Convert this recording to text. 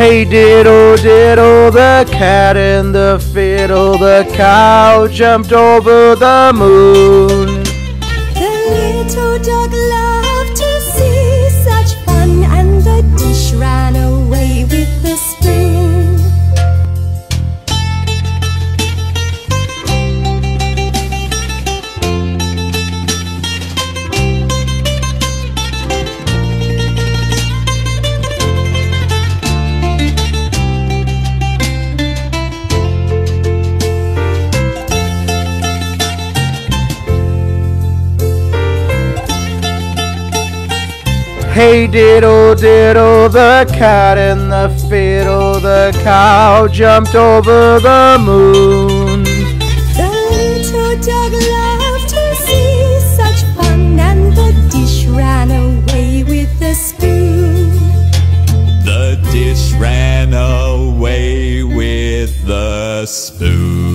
Hey diddle diddle, the cat and the fiddle, the cow jumped over the moon. The little dog Hey diddle diddle, the cat and the fiddle, the cow jumped over the moon. The little dog loved to see such fun, and the dish ran away with the spoon. The dish ran away with the spoon.